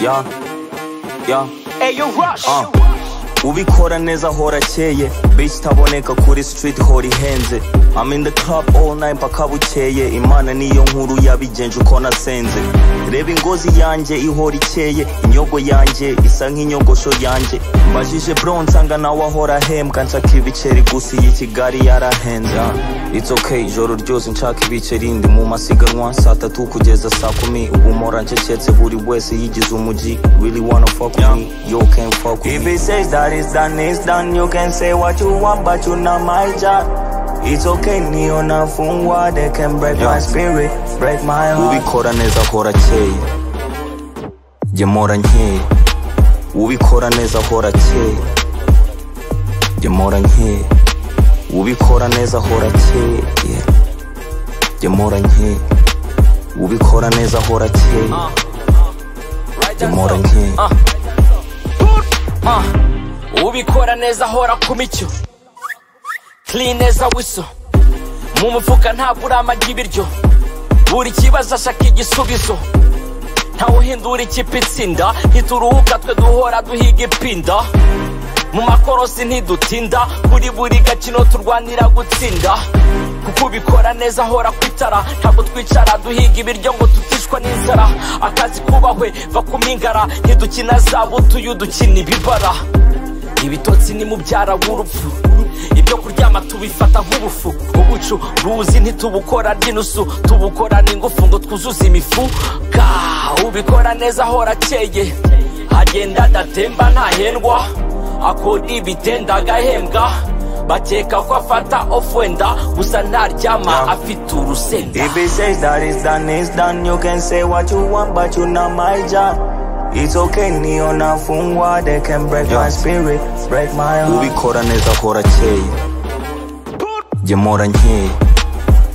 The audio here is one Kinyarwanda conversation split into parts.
Yeah. Yeah. Hey, you Rush. Uh. Ubikora neza ahora akeye. Bitch itaboneka kuri street hora ihenze. I'm in the club all night mpaka bukeye. Imana niyo nkuru yabigenje uko nasenze. Reba ingozi yanjye ihora ikeye. Inyogo yanjye isa nk'inyogosho yanjye. Mbajije bro nsanga nawe ahora ahembwa. Nshaka ibiceri gusa iyi kigali yarahenze. Ah, it's okay ijoro ryose nshaka ibiceri. Ndi mu masiganwa saa tatu kugeza saa kumi. Ubu mpora ncecetse buri wese yigize umuji really wanna fuck me? Yo can't fuck with me. That it's done, it's done. You can say what you want but you not my job It's okay niyo nafungwa They can break my spirit, break my heart. ubikora neza ahora akeye jye mpora nkeye ubikora neza ahora akeye jye mpora nkeye ubikora neza ahora akeye yeah. jye mpora nkeye ubikora neza ahora akeye jye mpora nkeye Ah, ubikora neza ahora ku micyo clean neza wiso. Mu mufuka ntabwo uramajya ibiryo. Buri kibazo ashaka igisubizo. Ntawe uhindura ikipe itsinda. Ntituruhuka twe duhora duhiga ipinda. Mu makorosi ntidutinda. Kuri buri gakino turwanira gutsinda. Kuko ubikora neza ahora ku itara. Ntabwo twicara duhiga ibiryo ngo tutishwa n'inzara. Akazi kubahwe va ku mingara ntidukina za butuyu dukina ibibara. Ibitotsi ni mubyara w'urupfu. Ibyo kuryama tubifata nk'ubufu. Ubucu ruzi ntitubukora ry'inusu tubukorana ingufu ngo twuzuze imifuka. Ubikora neza ahora akeye. Agenda adatemba ntahendwa. Akora ibitenda agahembwa. Bakeka ko afata ofu wenda gusa ntaryama afite urusenda. If it says that it's done, it's done. You can say what you want, but not my job. It's okay, niyo nafungwa. They can break my spirit, break my heart. ubikora neza ahora akeye jye mpora nkeye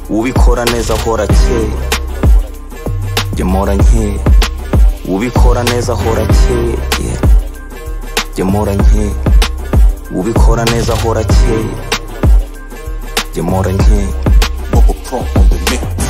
ubikora neza ahora akeye jye mpora nkeye ubikora neza ahora akeye yeah. jye mpora nkeye ubikora neza ahora akeye jye mpora nkeye Bubba Pro on the mix.